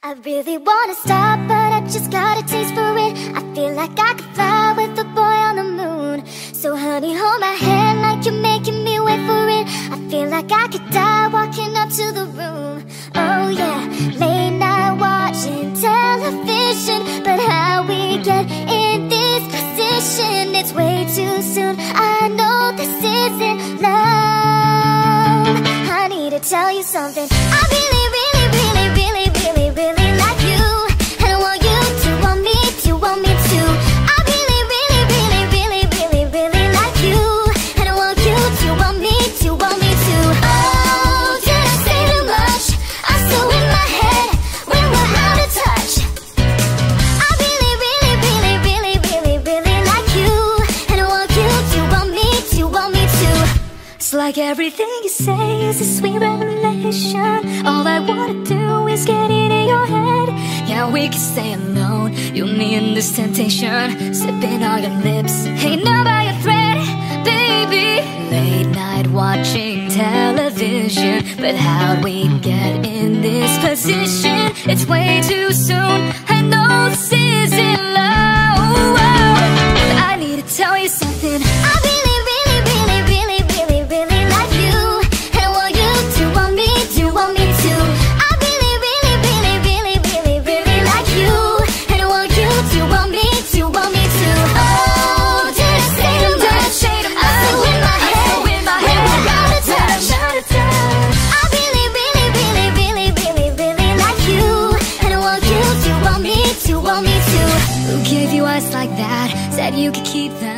I really wanna stop, but I just got a taste for it. I feel like I could fly with the boy on the moon. So honey, hold my hand like you're making me wait for it. I feel like I could die walking up to the room. Oh yeah, late night watching television. But how we get in this position It's way too soon, I know this isn't love. I need to tell you something It's like everything you say is a sweet revelation. All I wanna do is get into your head. Yeah, we can stay alone, you in this temptation. Sipping on your lips, ain't by a thread, baby. Late night watching television, but how'd we get in this position? It's way too soon. I Who gave you eyes like that? Said you could keep them.